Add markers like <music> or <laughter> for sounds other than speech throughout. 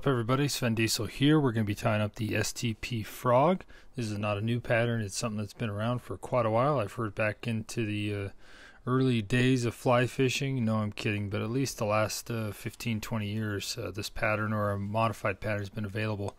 up everybody? Svend Diesel here. We're going to be tying up the STP Frog. This is not a new pattern. It's something that's been around for quite a while. I've heard back into the uh, early days of fly fishing. No, I'm kidding, but at least the last uh, 15, 20 years, uh, this pattern or a modified pattern has been available.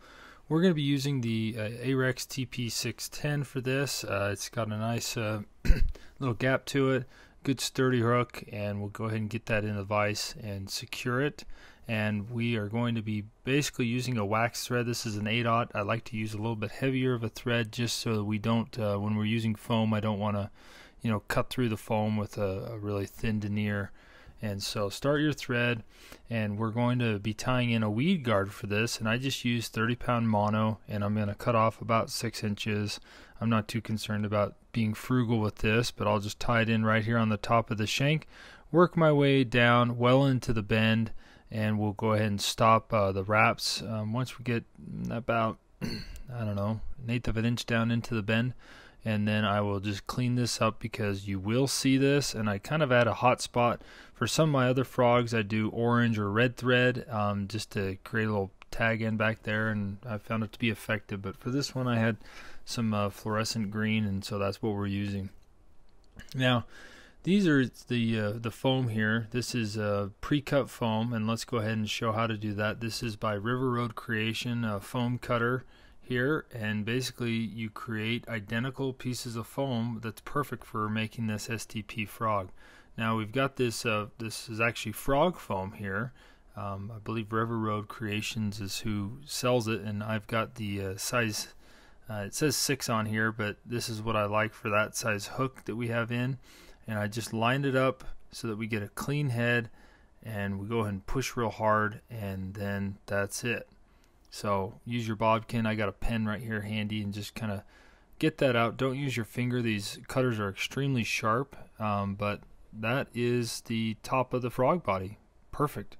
We're going to be using the uh, Ahrex TP610 for this. Uh, it's got a nice uh, <clears throat> little gap to it, good sturdy hook, and we'll go ahead and get that in the vise and secure it and we are going to be basically using a wax thread. This is an 8-aught. I like to use a little bit heavier of a thread just so that we don't, uh, when we're using foam, I don't want to, you know, cut through the foam with a, a, really thin denier. And so start your thread, and we're going to be tying in a weed guard for this. And I just use 30 pound mono, and I'm going to cut off about 6 inches. I'm not too concerned about being frugal with this, but I'll just tie it in right here on the top of the shank, work my way down well into the bend and we'll go ahead and stop uh, the wraps. Um, once we get about <clears throat> I don't know an eighth of an inch down into the bend and then I will just clean this up because you will see this and I kind of add a hot spot for some of my other frogs. I do orange or red thread um, just to create a little tag end back there and I found it to be effective. But for this one I had some uh, fluorescent green and so that's what we're using. Now these are the uh, the foam here. This is a pre-cut foam, and let's go ahead and show how to do that. This is by River Road Creation, a foam cutter here, and basically you create identical pieces of foam that's perfect for making this STP frog. Now we've got this. Uh, this is actually frog foam here. Um, I believe River Road Creations is who sells it, and I've got the uh, size. Uh, it says six on here, but this is what I like for that size hook that we have in and I just lined it up so that we get a clean head and we go ahead and push real hard and then that's it. So use your bodkin. I got a pen right here handy and just kind of get that out. Don't use your finger. These cutters are extremely sharp, um, but that is the top of the frog body. Perfect.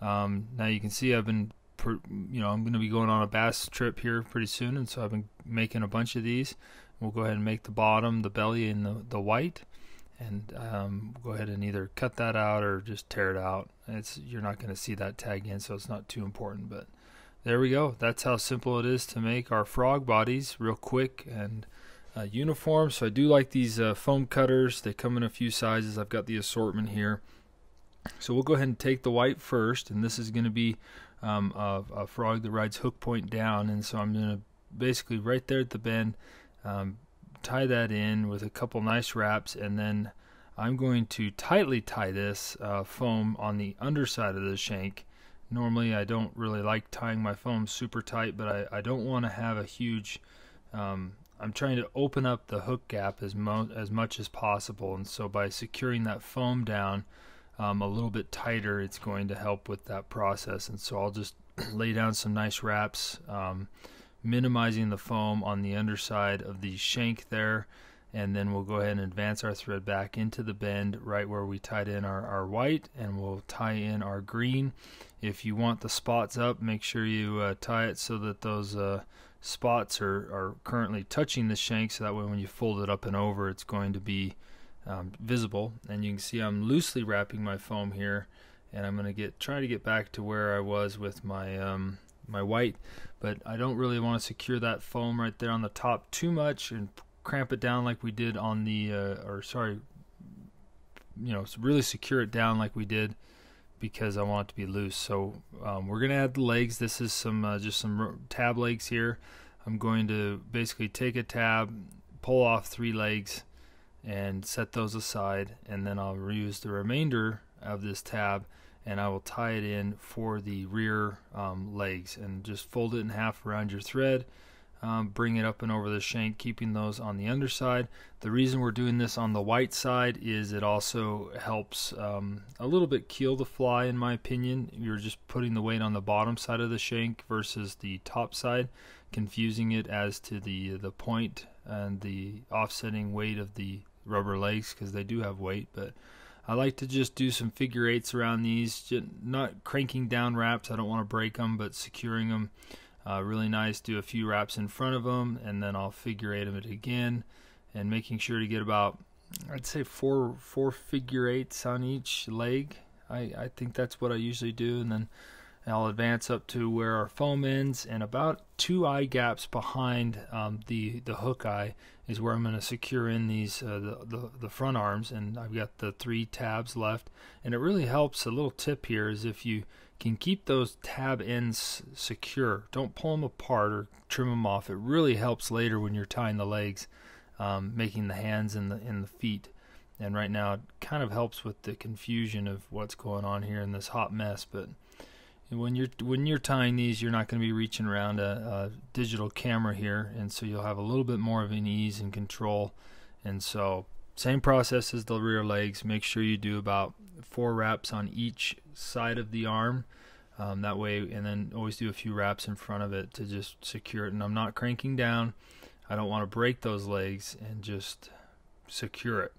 Um, now you can see I've been, you know, I'm going to be going on a bass trip here pretty soon, and so I've been making a bunch of these. We'll go ahead and make the bottom, the belly, and the, the white and um, go ahead and either cut that out or just tear it out. It's you're not going to see that tag in, so it's not too important. But there we go. That's how simple it is to make our frog bodies real quick and uh, uniform. So I do like these uh, foam cutters. They come in a few sizes. I've got the assortment here. So we'll go ahead and take the white first, and this is going to be um, a, a, frog that rides hook point down. And so I'm going to basically right there at the bend. Um, tie that in with a couple nice wraps and then I'm going to tightly tie this uh, foam on the underside of the shank. Normally I don't really like tying my foam super tight but I, I don't want to have a huge um, I'm trying to open up the hook gap as, as much as possible and so by securing that foam down um, a little bit tighter it's going to help with that process and so I'll just <clears throat> lay down some nice wraps um, minimizing the foam on the underside of the shank there. And then we'll go ahead and advance our thread back into the bend right where we tied in our, our white and we'll tie in our green. If you want the spots up make sure you uh, tie it so that those uh, spots are, are currently touching the shank so that way when you fold it up and over it's going to be um, visible. And you can see I'm loosely wrapping my foam here and I'm going to get try to get back to where I was with my um, my white but I don't really want to secure that foam right there on the top too much and cramp it down like we did on the uh, or sorry you know really secure it down like we did because I want it to be loose. So um, we're gonna add the legs. This is some uh, just some tab legs here. I'm going to basically take a tab pull off three legs and set those aside and then I'll reuse the remainder of this tab and I will tie it in for the rear um, legs and just fold it in half around your thread um, bring it up and over the shank keeping those on the underside. The reason we're doing this on the white side is it also helps um, a little bit keel the fly in my opinion. You're just putting the weight on the bottom side of the shank versus the top side confusing it as to the the point and the offsetting weight of the rubber legs because they do have weight but I like to just do some figure eights around these, not cranking down wraps. I don't want to break them, but securing them uh, really nice. Do a few wraps in front of them, and then I'll figure eight them it again, and making sure to get about, I'd say four four figure eights on each leg. I I think that's what I usually do, and then And I'll advance up to where our foam ends and about two eye gaps behind um, the the hook eye is where I'm going to secure in these uh, the, the, the front arms and I've got the three tabs left. And it really helps a little tip here is if you can keep those tab ends secure don't pull them apart or trim them off. It really helps later when you're tying the legs um, making the hands and the and the feet. And right now it kind of helps with the confusion of what's going on here in this hot mess but when you're when you're tying these, you're not going to be reaching around a, a, digital camera here, and so you'll have a little bit more of an ease and control. And so, same process as the rear legs. Make sure you do about four wraps on each side of the arm. Um, that way, and then always do a few wraps in front of it to just secure it. And I'm not cranking down. I don't want to break those legs and just secure it.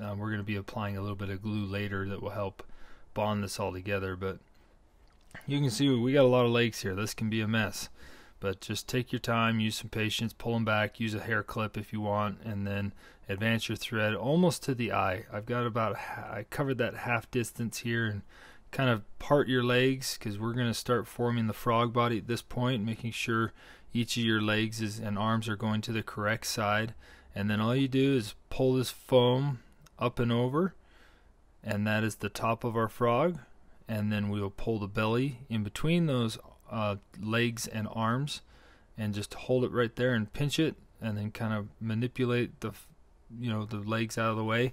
Um, we're going to be applying a little bit of glue later that will help bond this all together, but you can see we got a lot of legs here. This can be a mess. But just take your time, use some patience, pull them back, use a hair clip if you want, and then advance your thread almost to the eye. I've got about, I covered that half distance here and kind of part your legs because we're going to start forming the frog body at this point, making sure each of your legs is, and arms are going to the correct side. And then all you do is pull this foam up and over, and that is the top of our frog and then we'll pull the belly in between those uh, legs and arms and just hold it right there and pinch it and then kind of manipulate the you know the legs out of the way.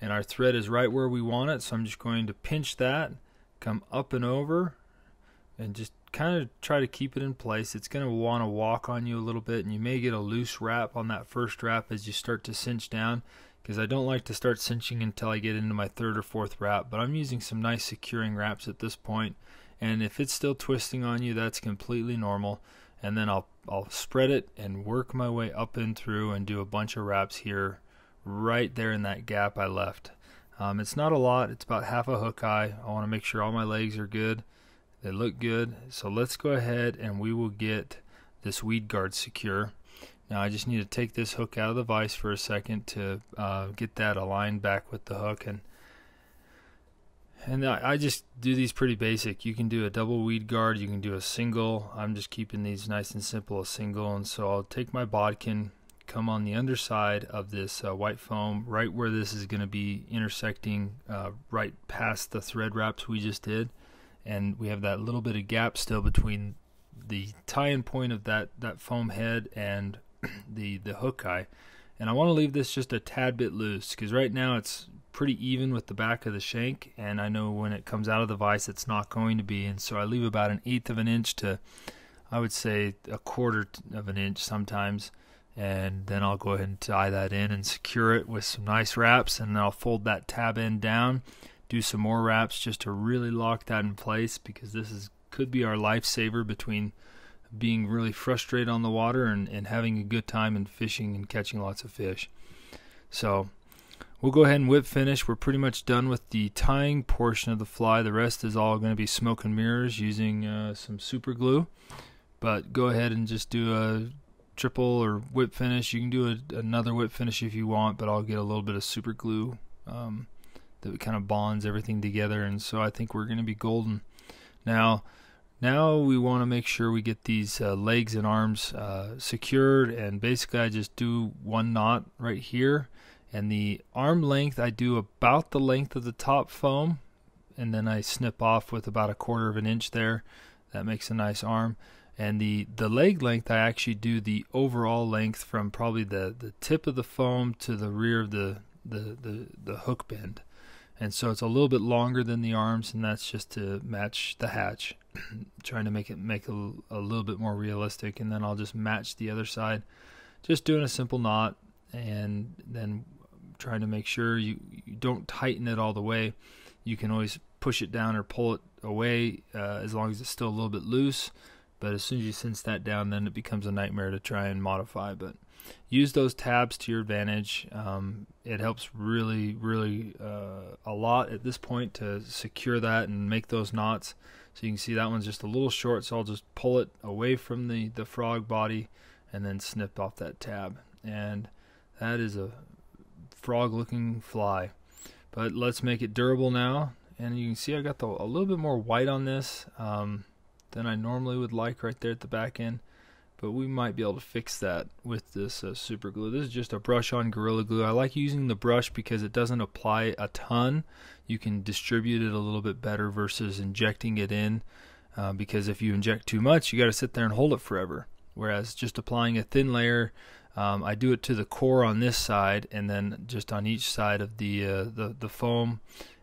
And our thread is right where we want it so I'm just going to pinch that come up and over and just kind of try to keep it in place. It's going to want to walk on you a little bit and you may get a loose wrap on that first wrap as you start to cinch down because I don't like to start cinching until I get into my third or fourth wrap, but I'm using some nice securing wraps at this point. and if it's still twisting on you, that's completely normal, and then I'll, I'll spread it and work my way up and through and do a bunch of wraps here right there in that gap I left. Um, it's not a lot, it's about half a hook eye. I want to make sure all my legs are good, they look good, so let's go ahead and we will get this weed guard secure. Now I just need to take this hook out of the vise for a second to uh, get that aligned back with the hook and and I, just do these pretty basic. You can do a double weed guard, you can do a single. I'm just keeping these nice and simple, a single. And so I'll take my bodkin, come on the underside of this uh, white foam, right where this is going to be intersecting, uh, right past the thread wraps we just did, and we have that little bit of gap still between the tie-in point of that that foam head and the the hook eye. And I want to leave this just a tad bit loose because right now it's pretty even with the back of the shank and I know when it comes out of the vise it's not going to be. And so I leave about an eighth of an inch to I would say a quarter of an inch sometimes. And then I'll go ahead and tie that in and secure it with some nice wraps and then I'll fold that tab end down do some more wraps just to really lock that in place because this is could be our lifesaver between being really frustrated on the water and, and having a good time and fishing and catching lots of fish. So we'll go ahead and whip finish. We're pretty much done with the tying portion of the fly. The rest is all going to be smoke and mirrors using uh, some super glue. But go ahead and just do a triple or whip finish. You can do a, another whip finish if you want, but I'll get a little bit of super glue um, that kind of bonds everything together. And so I think we're going to be golden. Now, now we want to make sure we get these uh, legs and arms uh, secured and basically I just do one knot right here. And the arm length I do about the length of the top foam and then I snip off with about a quarter of an inch there. That makes a nice arm. And the the leg length I actually do the overall length from probably the the tip of the foam to the rear of the the the, the hook bend and so it's a little bit longer than the arms and that's just to match the hatch <clears throat> trying to make it make a, a little bit more realistic. And then I'll just match the other side just doing a simple knot and then trying to make sure you, you don't tighten it all the way. You can always push it down or pull it away uh, as long as it's still a little bit loose. But as soon as you cinch that down then it becomes a nightmare to try and modify. But use those tabs to your advantage. Um, it helps really, really uh, a lot at this point to secure that and make those knots. So you can see that one's just a little short, so I'll just pull it away from the, the frog body and then snip off that tab. And that is a frog looking fly. But let's make it durable now. And you can see I got the, a little bit more white on this. Um, than I normally would like right there at the back end. But we might be able to fix that with this uh, super glue. This is just a brush on Gorilla Glue. I like using the brush because it doesn't apply a ton. You can distribute it a little bit better versus injecting it in. Uh, because if you inject too much, you got to sit there and hold it forever. Whereas just applying a thin layer, um, I do it to the core on this side, and then just on each side of the uh, the the foam,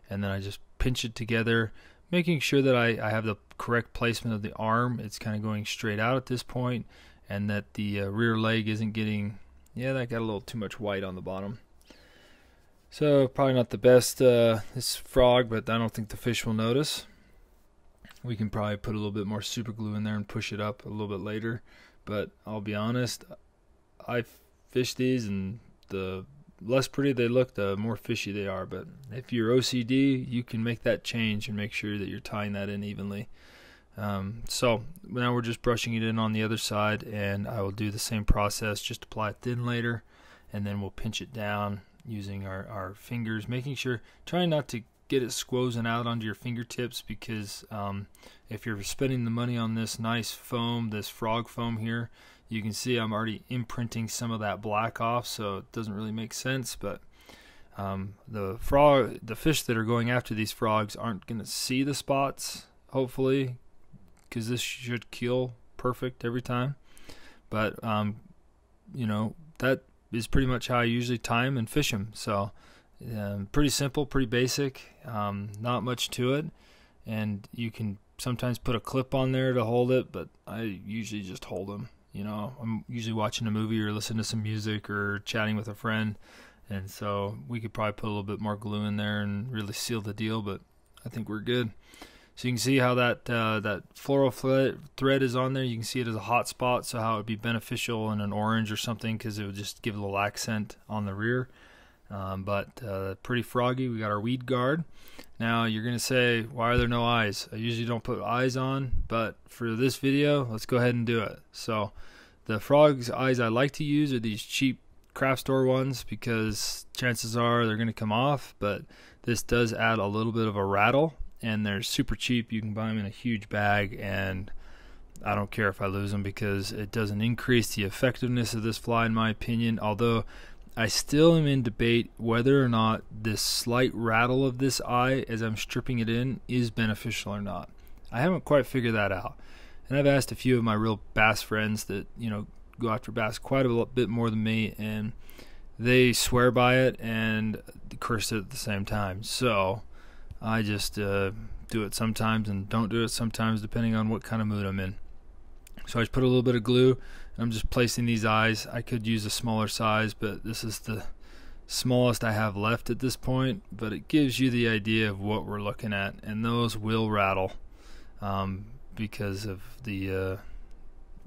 and then I just pinch it together, making sure that I, I have the correct placement of the arm. It's kind of going straight out at this point, and that the uh, rear leg isn't getting. Yeah, that got a little too much white on the bottom. So probably not the best uh, this frog, but I don't think the fish will notice. We can probably put a little bit more super glue in there and push it up a little bit later. But I'll be honest, I fish these and the less pretty they look, the more fishy they are. But if you're OCD, you can make that change and make sure that you're tying that in evenly. Um, so now we're just brushing it in on the other side, and I will do the same process, just apply it thin later, and then we'll pinch it down using our, our fingers, making sure, trying not to get it squozing out onto your fingertips because um, if you're spending the money on this nice foam, this frog foam here, you can see I'm already imprinting some of that black off, so it doesn't really make sense. But um, the frog, the fish that are going after these frogs aren't going to see the spots, hopefully, because this should kill perfect every time. But um, you know that is pretty much how I usually time and fish them. So um, pretty simple, pretty basic, um, not much to it, and you can sometimes put a clip on there to hold it, but I usually just hold them. You know, I'm usually watching a movie or listening to some music or chatting with a friend, and so we could probably put a little bit more glue in there and really seal the deal. But I think we're good. So you can see how that uh, that Floro thread is on there. You can see it as a hot spot, so how it would be beneficial in an orange or something because it would just give a little accent on the rear. Um, but uh, pretty froggy. We got our weed guard. Now you're gonna say, why are there no eyes? I usually don't put eyes on, but for this video, let's go ahead and do it. So the frog's eyes I like to use are these cheap craft store ones because chances are they're gonna come off. But this does add a little bit of a rattle, and they're super cheap. You can buy them in a huge bag, and I don't care if I lose them because it doesn't increase the effectiveness of this fly, in my opinion. Although I still am in debate whether or not this slight rattle of this eye as I'm stripping it in is beneficial or not. I haven't quite figured that out. And I've asked a few of my real bass friends that, you know, go after bass quite a bit more than me, and they swear by it and curse it at the same time. So I just uh, do it sometimes and don't do it sometimes, depending on what kind of mood I'm in. So I just put a little bit of glue I'm just placing these eyes. I could use a smaller size, but this is the smallest I have left at this point. But it gives you the idea of what we're looking at, and those will rattle um, because of the uh,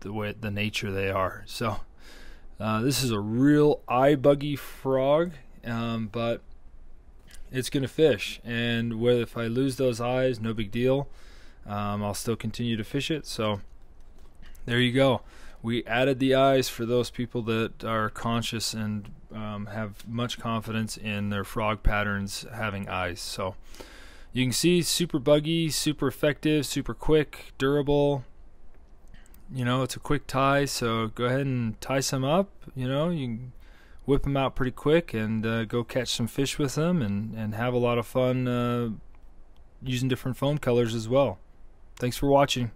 the way the nature they are. So uh, this is a real eye buggy frog, um, but it's gonna fish. And whether if I lose those eyes, no big deal. Um, I'll still continue to fish it. So there you go we added the eyes for those people that are conscious and um, have much confidence in their frog patterns having eyes. So you can see super buggy, super effective, super quick, durable. You know, it's a quick tie, so go ahead and tie some up. You know, you whip them out pretty quick and uh, go catch some fish with them and, and have a lot of fun uh, using different foam colors as well. Thanks for watching.